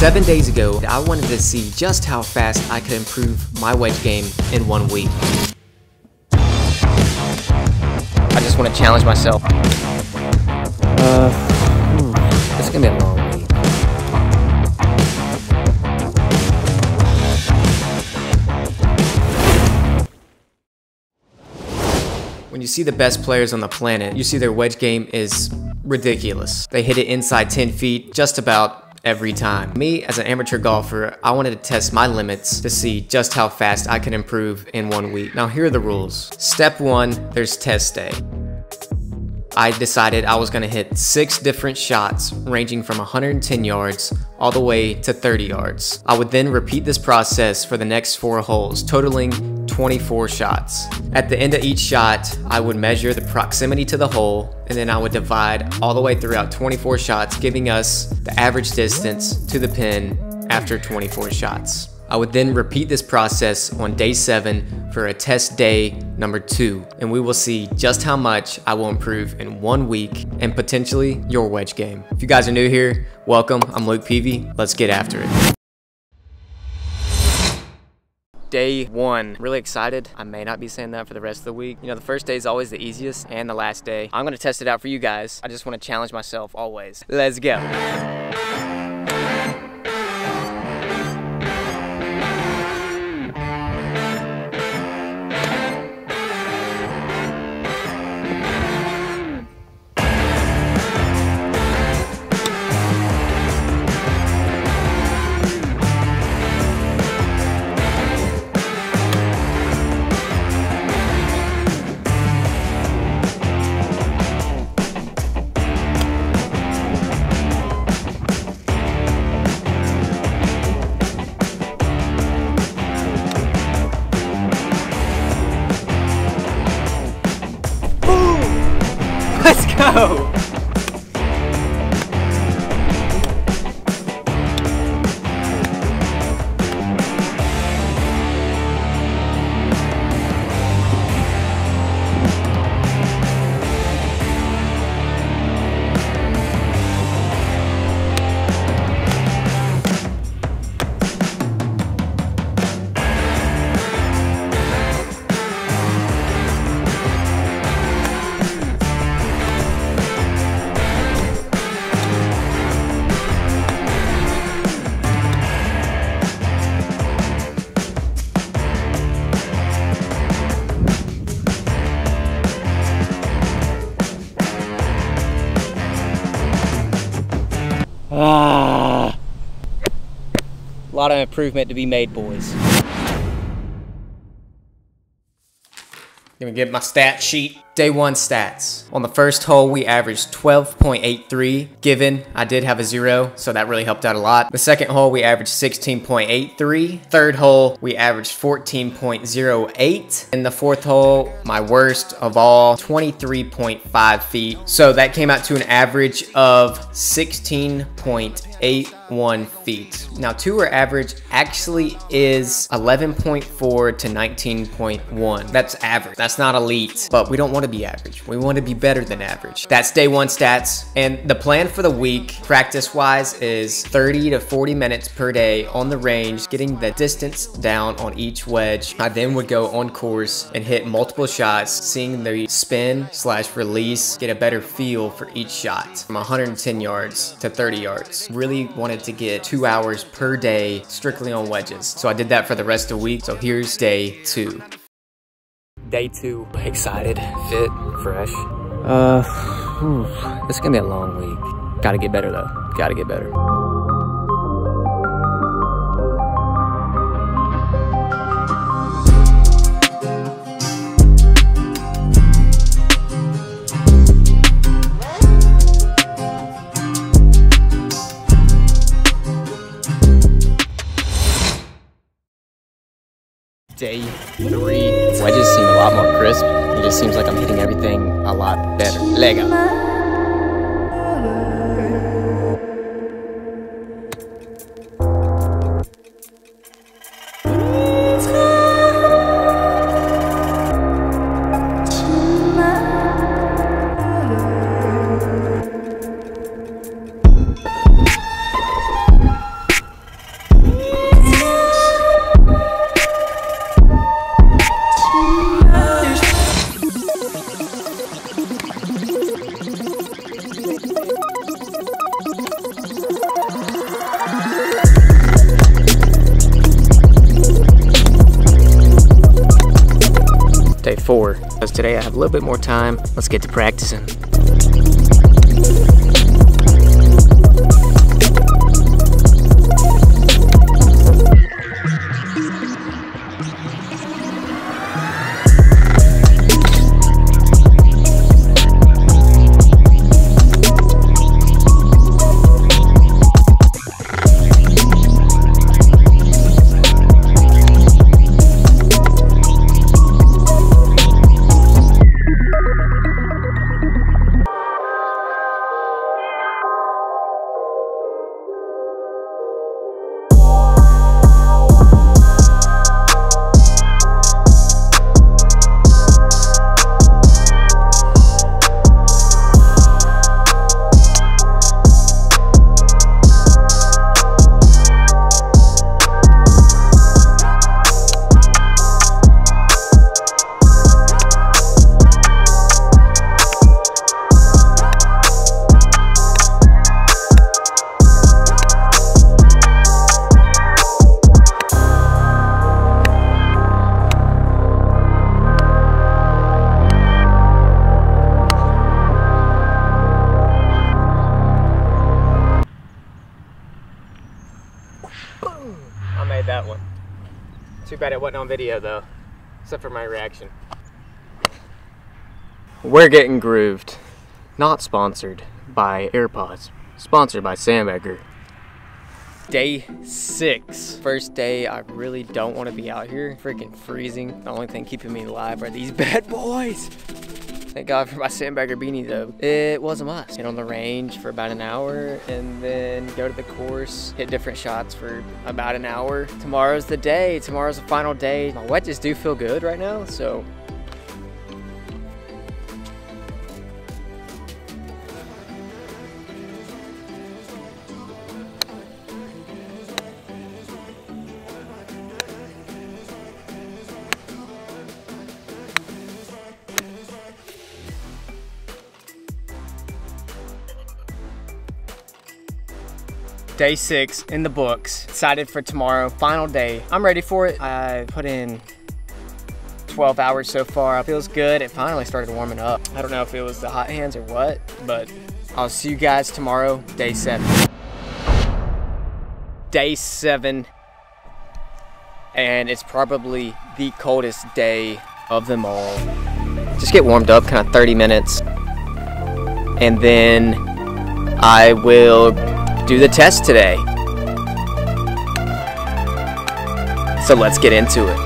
Seven days ago, I wanted to see just how fast I could improve my wedge game in one week. I just want to challenge myself. Uh, hmm, it's gonna be a long week. When you see the best players on the planet, you see their wedge game is ridiculous. They hit it inside 10 feet just about every time. Me, as an amateur golfer, I wanted to test my limits to see just how fast I can improve in one week. Now here are the rules. Step one, there's test day. I decided I was going to hit six different shots ranging from 110 yards all the way to 30 yards. I would then repeat this process for the next four holes, totaling 24 shots. At the end of each shot, I would measure the proximity to the hole and then I would divide all the way throughout 24 shots, giving us the average distance to the pin after 24 shots. I would then repeat this process on day seven for a test day number two, and we will see just how much I will improve in one week and potentially your wedge game. If you guys are new here, welcome. I'm Luke Peavy. Let's get after it. Day one, really excited. I may not be saying that for the rest of the week. You know, the first day is always the easiest and the last day. I'm gonna test it out for you guys. I just wanna challenge myself always. Let's go. Lot of improvement to be made, boys. Gonna get my stat sheet. Day one stats. On the first hole, we averaged 12.83. Given, I did have a zero, so that really helped out a lot. The second hole, we averaged 16.83. Third hole, we averaged 14.08. In the fourth hole, my worst of all, 23.5 feet. So that came out to an average of 16.81 feet. Now, tour average actually is 11.4 to 19.1. That's average. That's not elite, but we don't want to be average. We want to be better than average. That's day one stats. And the plan for the week, practice wise, is 30 to 40 minutes per day on the range, getting the distance down on each wedge. I then would go on course and hit multiple shots, seeing the spin slash release, get a better feel for each shot from 110 yards to 30 yards. Really wanted to get two hours per day strictly on wedges. So I did that for the rest of the week. So here's day two. Day two. Excited, fit, fresh. Uh, whew, this is gonna be a long week. Gotta get better though. Gotta get better. Day three. Wedges seem a lot more crisp. It just seems like I'm hitting everything a lot better. Lego. Today I have a little bit more time. Let's get to practicing. I made that one. Too bad it wasn't on video though, except for my reaction. We're getting grooved. Not sponsored by AirPods. Sponsored by Sandbagger. Day six. First day, I really don't want to be out here. Freaking freezing. The only thing keeping me alive are these bad boys. Thank God for my sandbagger beanie though. It was a must. Get on the range for about an hour and then go to the course, hit different shots for about an hour. Tomorrow's the day. Tomorrow's the final day. My wedges do feel good right now, so day six in the books. Excited for tomorrow, final day. I'm ready for it. I put in 12 hours so far. It feels good. It finally started warming up. I don't know if it was the hot hands or what, but I'll see you guys tomorrow, day seven. Day seven, and it's probably the coldest day of them all. Just get warmed up, kind of 30 minutes, and then I will do the test today. So let's get into it.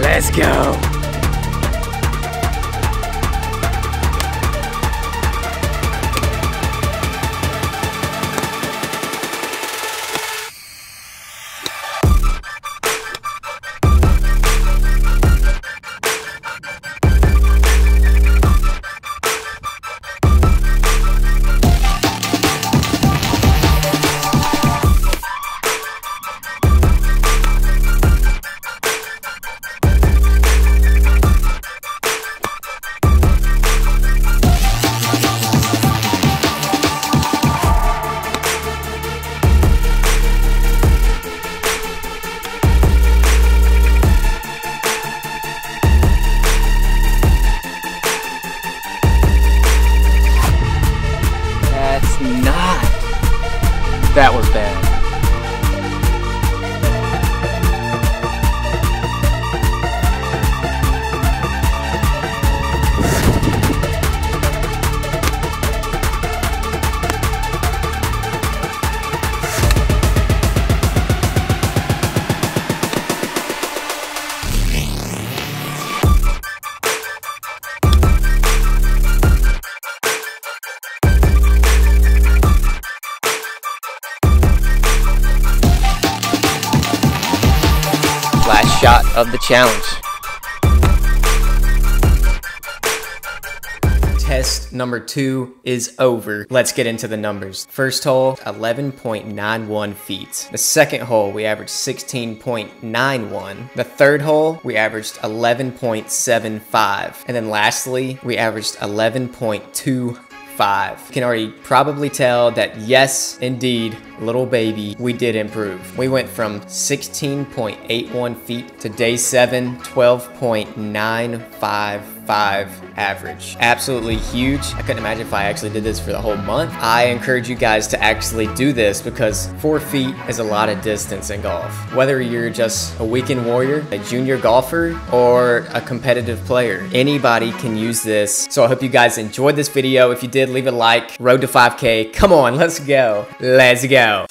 Let's go. Of the challenge. Test number two is over. Let's get into the numbers. First hole, 11.91 feet. The second hole, we averaged 16.91. The third hole, we averaged 11.75. And then lastly, we averaged 11.25 5. You can already probably tell that yes, indeed, little baby, we did improve. We went from 16.81 feet to day 7, 12.955 average. Absolutely huge. I couldn't imagine if I actually did this for the whole month. I encourage you guys to actually do this because 4 feet is a lot of distance in golf. Whether you're just a weekend warrior, a junior golfer, or a competitive player, anybody can use this. So I hope you guys enjoyed this video. If you did, leave a like. Road to 5K. Come on, let's go. Let's go.